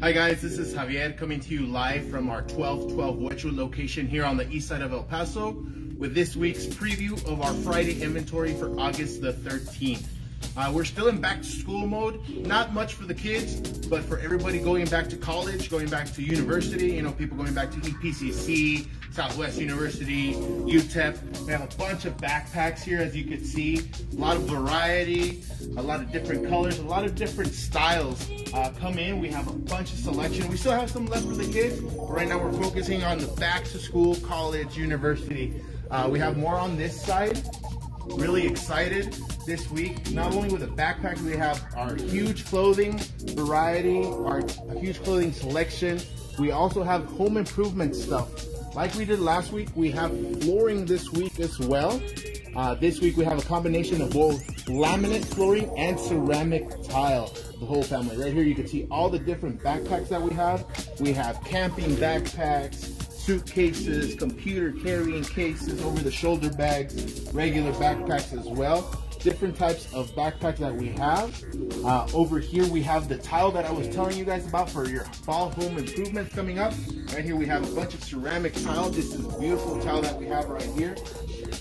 Hi guys, this is Javier coming to you live from our 1212 Wedgwood location here on the east side of El Paso with this week's preview of our Friday inventory for August the 13th. Uh, we're still in back to school mode. Not much for the kids, but for everybody going back to college, going back to university, you know, people going back to EPCC, Southwest University, UTEP. We have a bunch of backpacks here, as you can see. A lot of variety, a lot of different colors, a lot of different styles uh, come in. We have a bunch of selection. We still have some left for the kids, but right now we're focusing on the back to school, college, university. Uh, we have more on this side. Really excited this week. Not only with the backpack, we have our huge clothing variety, our huge clothing selection. We also have home improvement stuff. Like we did last week, we have flooring this week as well. Uh, this week we have a combination of both laminate flooring and ceramic tile, the whole family. Right here you can see all the different backpacks that we have. We have camping backpacks, suitcases, computer carrying cases, over the shoulder bags, regular backpacks as well. Different types of backpacks that we have. Uh, over here we have the tile that I was telling you guys about for your fall home improvements coming up. Right here we have a bunch of ceramic tile. This is a beautiful tile that we have right here.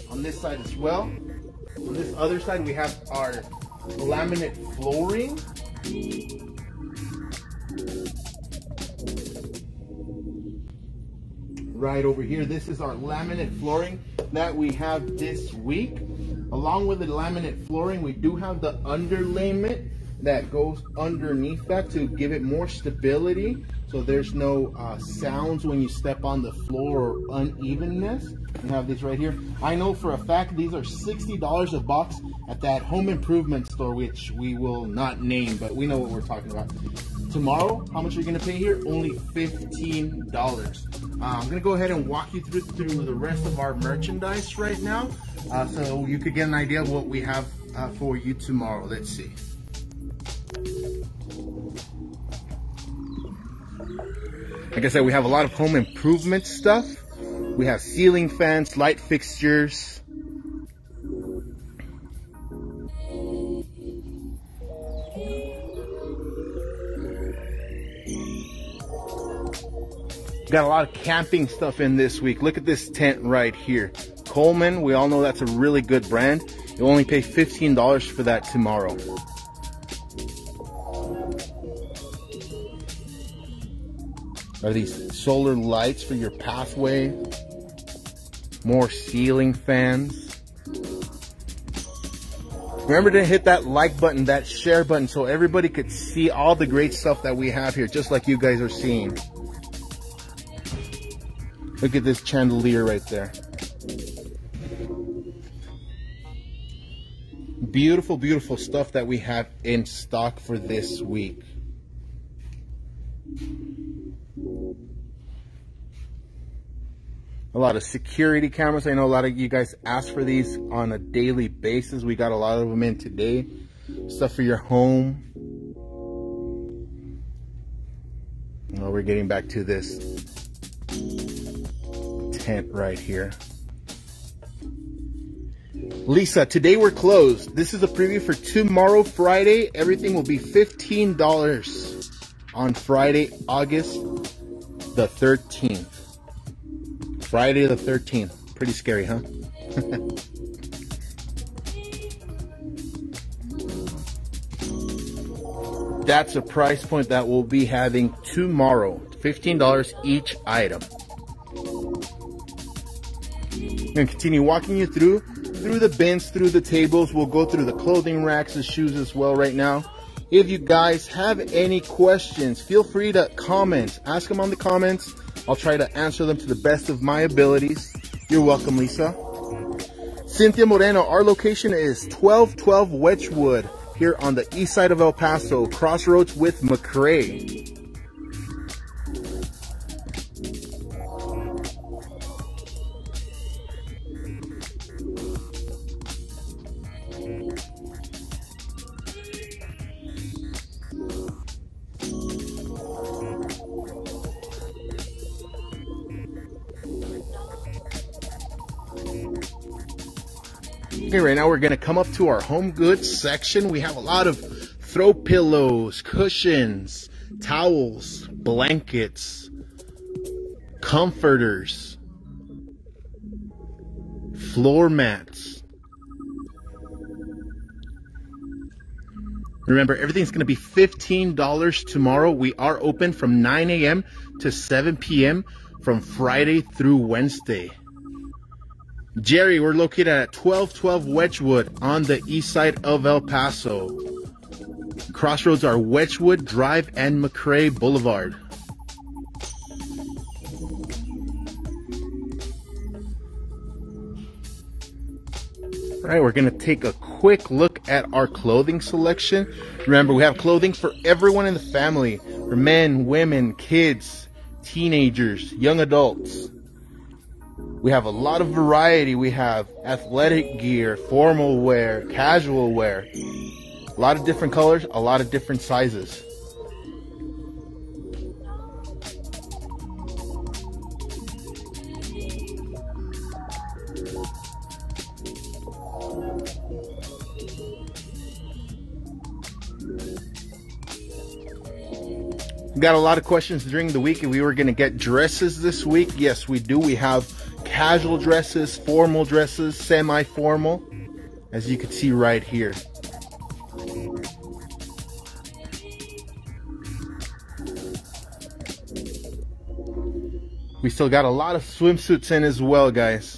On this side as well. On this other side we have our laminate flooring. Right over here. This is our laminate flooring that we have this week. Along with the laminate flooring, we do have the underlayment that goes underneath that to give it more stability so there's no uh, sounds when you step on the floor or unevenness. We have these right here. I know for a fact these are $60 a box at that home improvement store, which we will not name, but we know what we're talking about. Tomorrow, how much are you gonna pay here? Only $15. Uh, I'm gonna go ahead and walk you through, through the rest of our merchandise right now uh, so you could get an idea of what we have uh, for you tomorrow. Let's see. Like I said, we have a lot of home improvement stuff. We have ceiling fans, light fixtures. Got a lot of camping stuff in this week. Look at this tent right here. Coleman, we all know that's a really good brand. You'll only pay $15 for that tomorrow. are these solar lights for your pathway, more ceiling fans. Remember to hit that like button, that share button, so everybody could see all the great stuff that we have here, just like you guys are seeing. Look at this chandelier right there. Beautiful, beautiful stuff that we have in stock for this week. a lot of security cameras. I know a lot of you guys ask for these on a daily basis. We got a lot of them in today. Stuff for your home. Well, we're getting back to this tent right here. Lisa, today we're closed. This is a preview for tomorrow, Friday. Everything will be $15 on Friday, August the 13th. Friday the 13th. Pretty scary, huh? That's a price point that we'll be having tomorrow. $15 each item. I'm gonna continue walking you through through the bins, through the tables. We'll go through the clothing racks, the shoes as well right now. If you guys have any questions, feel free to comment. Ask them on the comments. I'll try to answer them to the best of my abilities. You're welcome, Lisa. Cynthia Moreno, our location is 1212 Wedgwood here on the east side of El Paso, crossroads with McRae. Okay, right now we're gonna come up to our home goods section. We have a lot of throw pillows, cushions, towels, blankets, comforters, floor mats. Remember, everything's going to be $15 tomorrow. We are open from 9 a.m. to 7 p.m. from Friday through Wednesday. Jerry, we're located at 1212 Wedgewood on the east side of El Paso. Crossroads are Wedgewood Drive and McRae Boulevard. All right, we're gonna take a quick look at our clothing selection. Remember, we have clothing for everyone in the family, for men, women, kids, teenagers, young adults. We have a lot of variety. We have athletic gear, formal wear, casual wear. A lot of different colors, a lot of different sizes. We got a lot of questions during the week if we were going to get dresses this week. Yes, we do. We have casual dresses, formal dresses, semi-formal, as you can see right here. We still got a lot of swimsuits in as well, guys.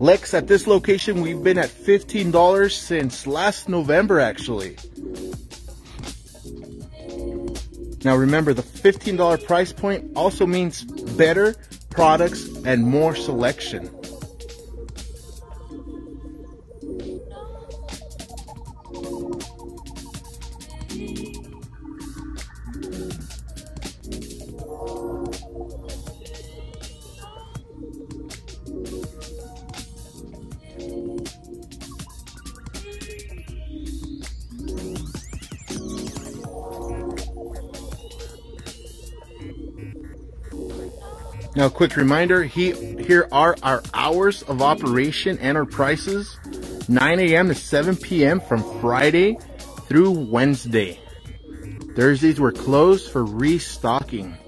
Lex, at this location, we've been at $15 since last November, actually. Now remember, the $15 price point also means better products and more selection. Now, quick reminder, he, here are our hours of operation and our prices. 9 a.m. to 7 p.m. from Friday through Wednesday. Thursdays were closed for restocking.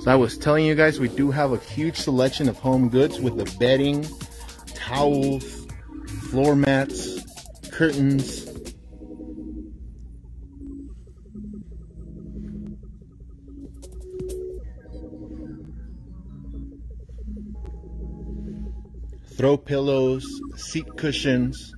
So I was telling you guys, we do have a huge selection of home goods with the bedding, towels, floor mats, curtains. Throw pillows, seat cushions,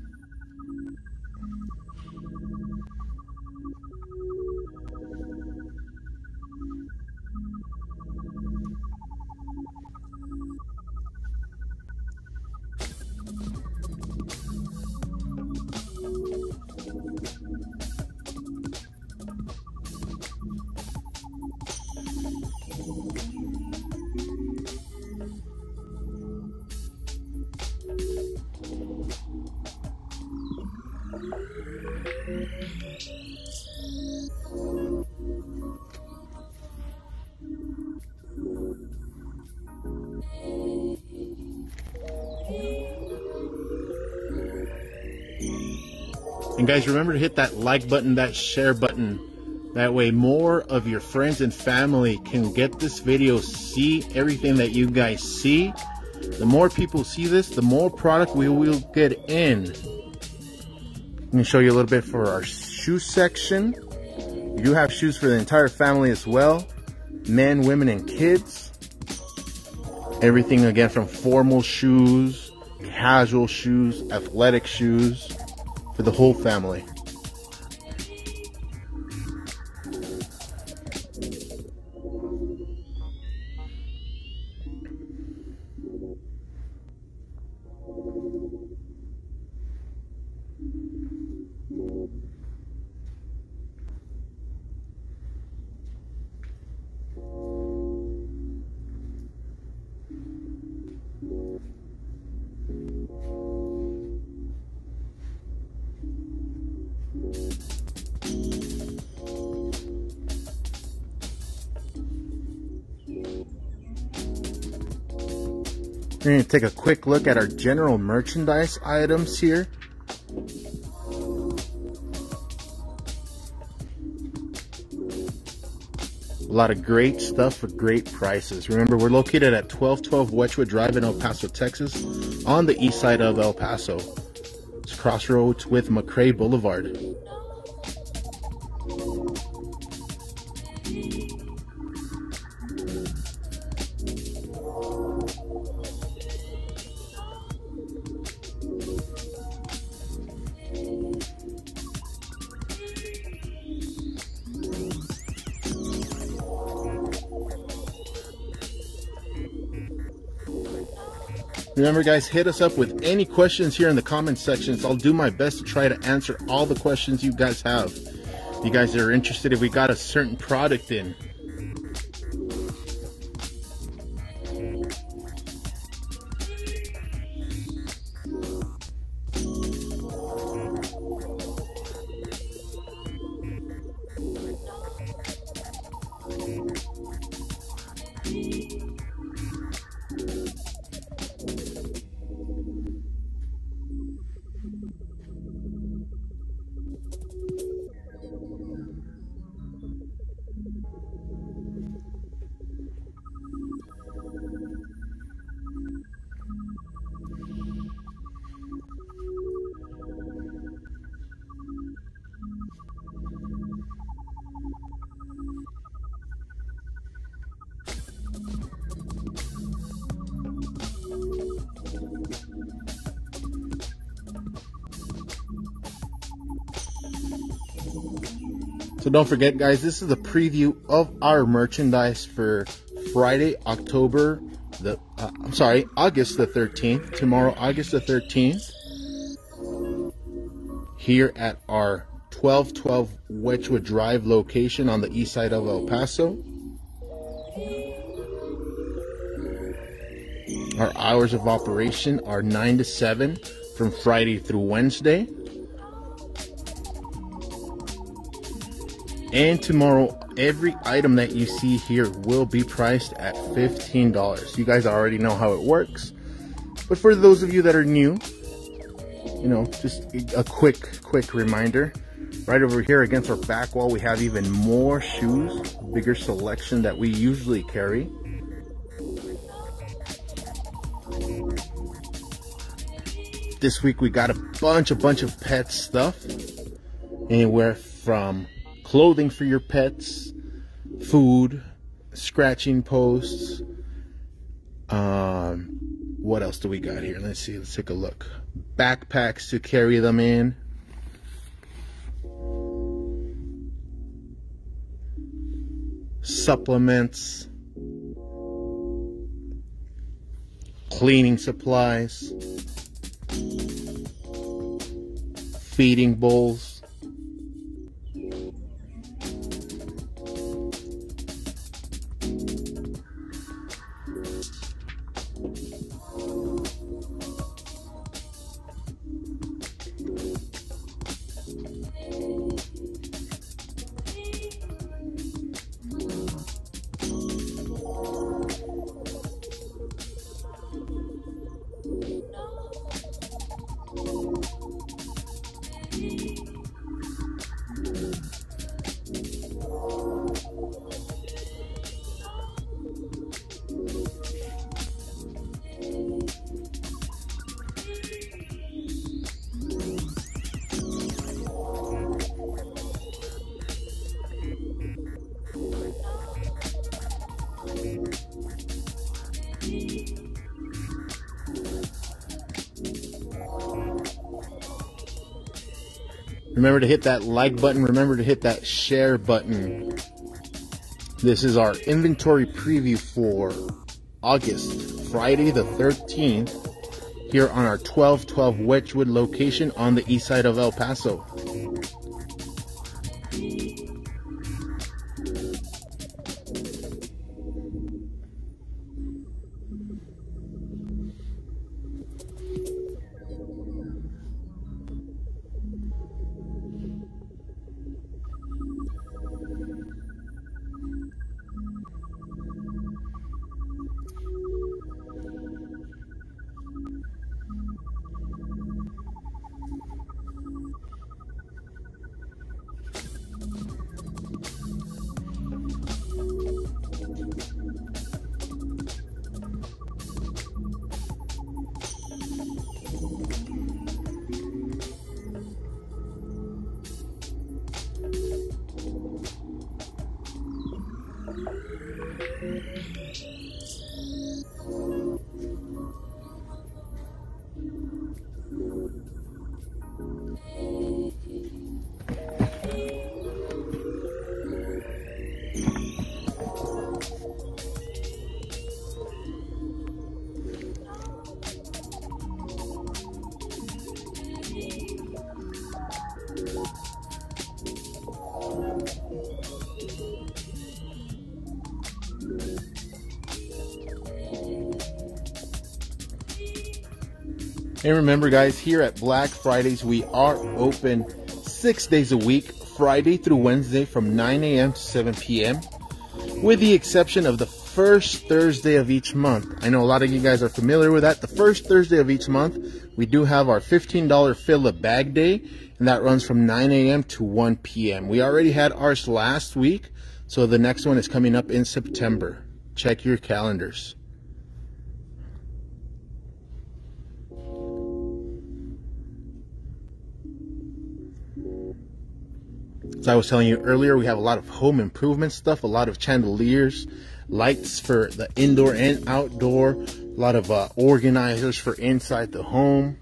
And guys, remember to hit that like button, that share button. That way more of your friends and family can get this video, see everything that you guys see. The more people see this, the more product we will get in. Let me show you a little bit for our shoe section. We do have shoes for the entire family as well. Men, women, and kids. Everything again from formal shoes, casual shoes, athletic shoes for the whole family. We're to take a quick look at our general merchandise items here. A lot of great stuff for great prices. Remember, we're located at 1212 Wedgewood Drive in El Paso, Texas, on the east side of El Paso. It's crossroads with McRae Boulevard. Remember guys, hit us up with any questions here in the comment sections. I'll do my best to try to answer all the questions you guys have. You guys are interested if we got a certain product in. So don't forget, guys, this is a preview of our merchandise for Friday, October the uh, I'm sorry, August the 13th. Tomorrow, August the 13th. Here at our 1212 Wedgewood Drive location on the east side of El Paso. Our hours of operation are 9 to 7 from Friday through Wednesday. And tomorrow, every item that you see here will be priced at $15. You guys already know how it works. But for those of you that are new, you know, just a quick, quick reminder. Right over here against our back wall, we have even more shoes, bigger selection that we usually carry. This week we got a bunch, a bunch of pet stuff. Anywhere from clothing for your pets, food, scratching posts. Um, what else do we got here? Let's see. Let's take a look. Backpacks to carry them in. Supplements. Cleaning supplies. Feeding bowls. Remember to hit that like button. Remember to hit that share button. This is our inventory preview for August, Friday the 13th, here on our 1212 Wedgewood location on the east side of El Paso. And remember, guys, here at Black Fridays, we are open six days a week, Friday through Wednesday from 9 a.m. to 7 p.m., with the exception of the first Thursday of each month. I know a lot of you guys are familiar with that. The first Thursday of each month, we do have our $15 fill a bag day, and that runs from 9 a.m. to 1 p.m. We already had ours last week, so the next one is coming up in September. Check your calendars. As I was telling you earlier, we have a lot of home improvement stuff, a lot of chandeliers, lights for the indoor and outdoor, a lot of uh, organizers for inside the home.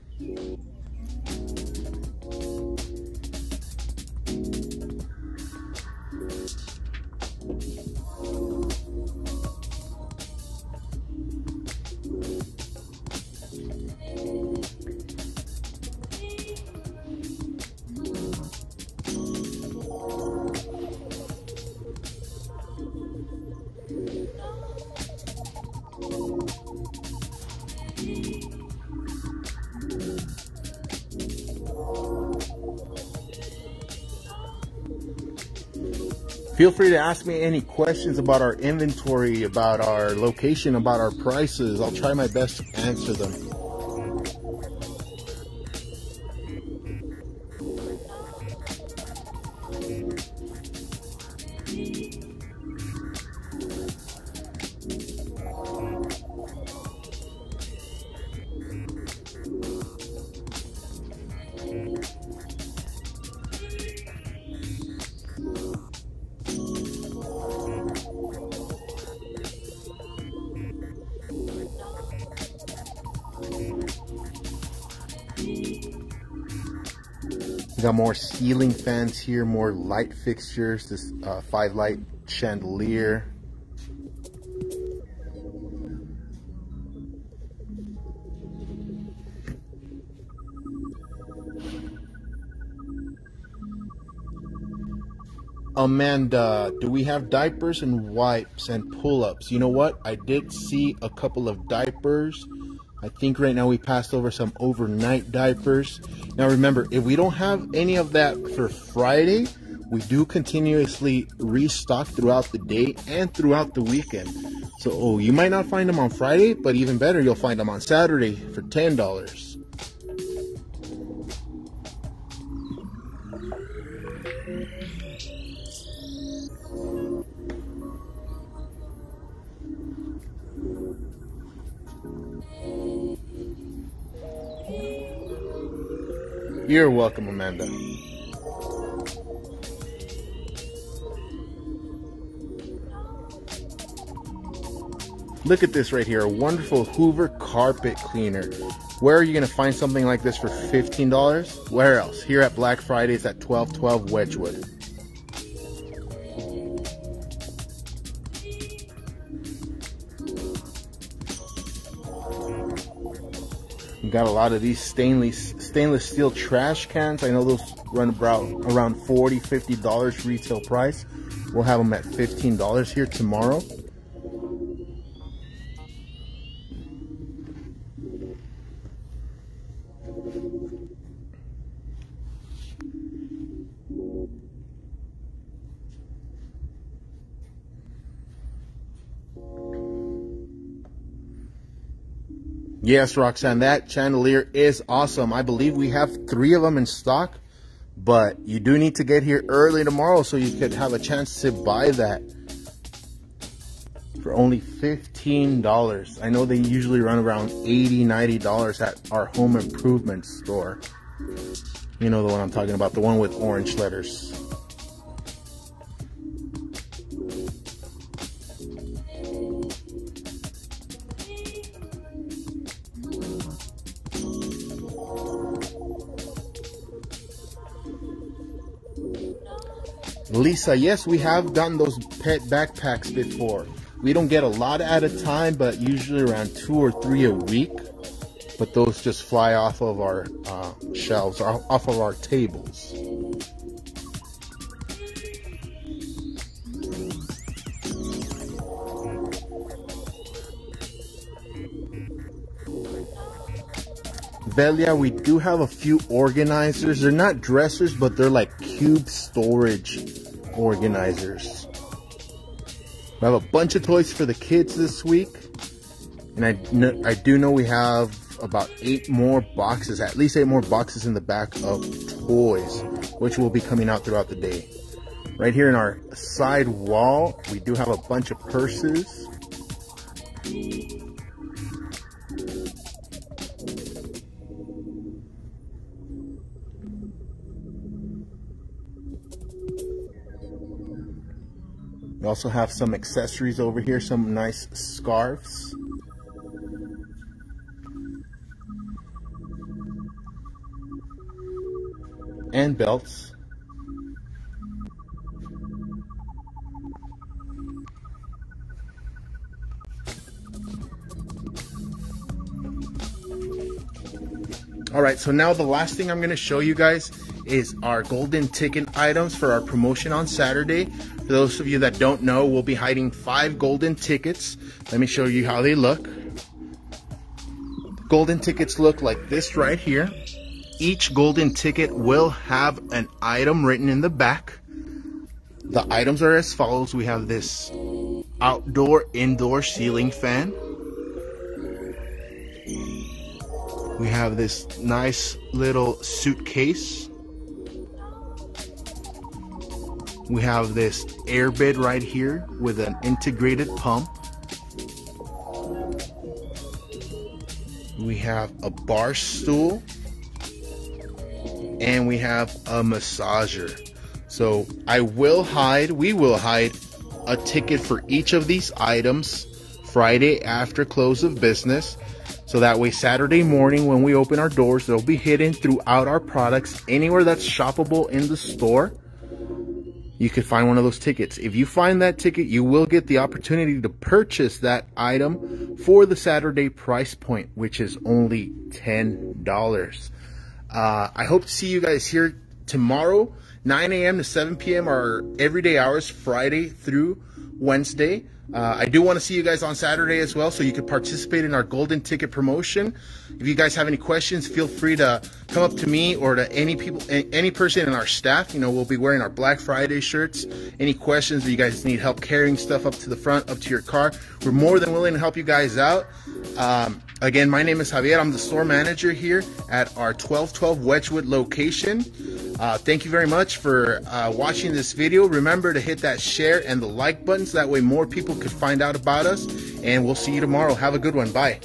Feel free to ask me any questions about our inventory, about our location, about our prices. I'll try my best to answer them. Got more ceiling fans here, more light fixtures, this uh, five light chandelier. Amanda, do we have diapers and wipes and pull-ups? You know what? I did see a couple of diapers I think right now we passed over some overnight diapers. Now remember, if we don't have any of that for Friday, we do continuously restock throughout the day and throughout the weekend. So oh, you might not find them on Friday, but even better, you'll find them on Saturday for $10. You're welcome, Amanda. Look at this right here, a wonderful Hoover carpet cleaner. Where are you going to find something like this for $15? Where else? Here at Black Fridays at 1212 Wedgewood. We got a lot of these stainless stainless steel trash cans. I know those run about around 40 $50 retail price. We'll have them at $15 here tomorrow. Yes, Roxanne, that chandelier is awesome. I believe we have three of them in stock, but you do need to get here early tomorrow so you could have a chance to buy that for only $15. I know they usually run around $80, $90 at our home improvement store. You know the one I'm talking about, the one with orange letters. Lisa, yes, we have gotten those pet backpacks before. We don't get a lot at a time, but usually around two or three a week. But those just fly off of our uh, shelves, off of our tables. Velia, we do have a few organizers. They're not dressers, but they're like cube storage organizers. We have a bunch of toys for the kids this week. And I, I do know we have about eight more boxes, at least eight more boxes in the back of toys, which will be coming out throughout the day. Right here in our side wall, we do have a bunch of purses. We also have some accessories over here, some nice scarves. And belts. All right, so now the last thing I'm gonna show you guys is our golden ticket items for our promotion on Saturday. For those of you that don't know, we'll be hiding five golden tickets. Let me show you how they look. Golden tickets look like this right here. Each golden ticket will have an item written in the back. The items are as follows. We have this outdoor indoor ceiling fan. We have this nice little suitcase. We have this air bed right here with an integrated pump. We have a bar stool and we have a massager. So I will hide, we will hide a ticket for each of these items Friday after close of business. So that way Saturday morning when we open our doors, they'll be hidden throughout our products anywhere that's shoppable in the store you could find one of those tickets. If you find that ticket, you will get the opportunity to purchase that item for the Saturday price point, which is only $10. Uh, I hope to see you guys here tomorrow. 9 a.m. to 7 p.m. are everyday hours, Friday through Wednesday. Uh, I do want to see you guys on Saturday as well, so you can participate in our golden ticket promotion. If you guys have any questions, feel free to come up to me or to any people, any person in our staff. You know, we'll be wearing our Black Friday shirts. Any questions, or you guys need help carrying stuff up to the front, up to your car, we're more than willing to help you guys out. Um, again, my name is Javier. I'm the store manager here at our 1212 Wedgewood location. Uh, thank you very much for uh, watching this video. Remember to hit that share and the like button so that way more people could find out about us. And we'll see you tomorrow. Have a good one. Bye.